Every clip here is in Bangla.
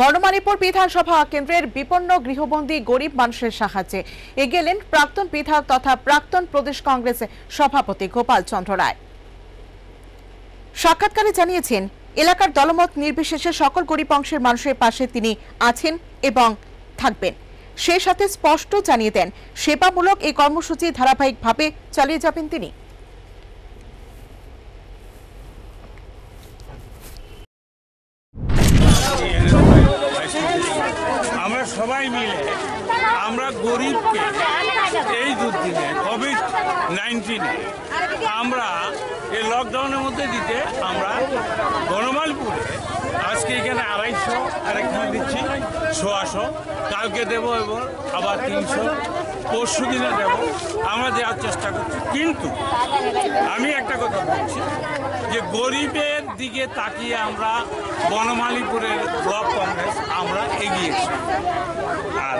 বর্ণমালীপুর বিধানসভা কেন্দ্রের বিপন্ন গৃহবন্দী গরিব মানুষের সাহায্যে এগেলেন প্রাক্তন বিধায়ক তথা প্রাক্তন প্রদেশ কংগ্রেসের সভাপতি গোপাল চন্দ্র রায়। সাক্ষাৎকারে জানিয়েছেন, এলাকার দলমত নির্বিশেষে সকল গরিব অংশের মানুষের পাশে তিনি আছেন এবং থাকবেন। সেই সাথে স্পষ্ট জানিয়ে দেন, সেবামূলক এই কর্মসূচি ধারাবাহিকভাবে চালিয়ে যাবেন তিনি আমরা সবাই মিলে আমরা গরিবকে এই দুদিনে কোভিড নাইন্টিনে আমরা এই লকডাউনের মধ্যে দিতে আমরা বনমালপুরে আজকে এখানে আড়াইশো আর এখানে দিচ্ছি সোয়াশো কালকে দেবো এবং আবার তিনশো। পরশু দিনে দেবো। আমরা দেওয়ার চেষ্টা করছি। কিন্তু আমি একটা কথা বলছি যে গরিবের দিকে তাকিয়ে আমরা বনমালীপুরের ব্লক কংগ্রেস এগিয়েছি আর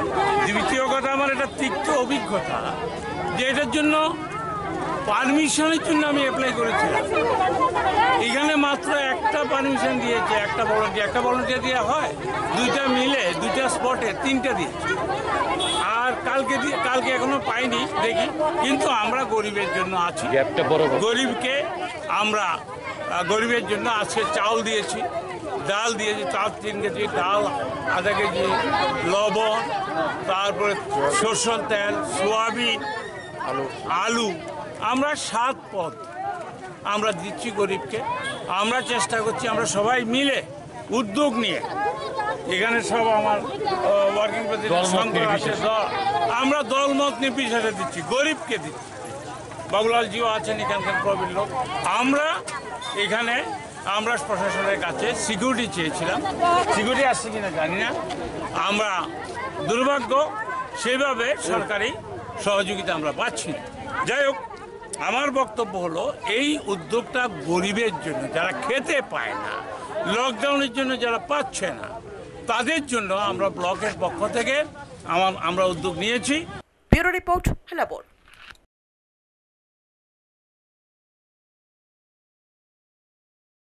দ্বিতীয় কথা আমার এটা তিক্ত অভিজ্ঞতা যে এটার জন্য পারমিশনের জন্য আমি অ্যাপ্লাই করেছিলাম। এখানে মাত্র একটা পারমিশন দিয়েছে একটা ভলেন্টিয়ার একটা ভলেন্টিয়ার দেওয়া হয় দুইটা মিলে দুইটা স্পটে তিনটা দিয়েছে। আর কালকে দিয়ে কালকে এখনও পাইনি দেখি। কিন্তু আমরা গরিবের জন্য আছি। গরিবকে আমরা গরিবের জন্য আজকে চাউল দিয়েছি ডাল দিয়েছি চার তিন কেজি ডাল আধা কেজি লবণ তারপরে সরষের তেল সোয়াবিন আলু। আমরা সাত পদ। আমরা দিচ্ছি গরিবকে। আমরা চেষ্টা করছি আমরা সবাই মিলে উদ্যোগ নিয়ে। এখানে সব আমার ওয়ার্কিং প্রেসিডেন্ট আছে। আমরা দলমত নির্বিশেষে দিচ্ছি গরিবকে দিচ্ছি। বাবুলালজিও আছেন এখানকার প্রবীণ লোক। আমরা এখানে আমরা প্রশাসনের কাছে সিকিউরিটি চেয়েছিলাম। সিকিউরিটি আসছে কিনা জানি না। আমরা দুর্ভাগ্য সেইভাবে সরকারি সহযোগিতা আমরা পাচ্ছি যাই হোক, আমার বক্তব্য হলো, এই উদ্যোগটা গরিবের জন্য, যারা খেতে পায় না লকডাউনের জন্য যারা পাচ্ছে না, তাদের জন্য আমরা ব্লকের পক্ষ থেকে আমার আমরা উদ্যোগ নিয়েছি। Bureau report হেলাবোর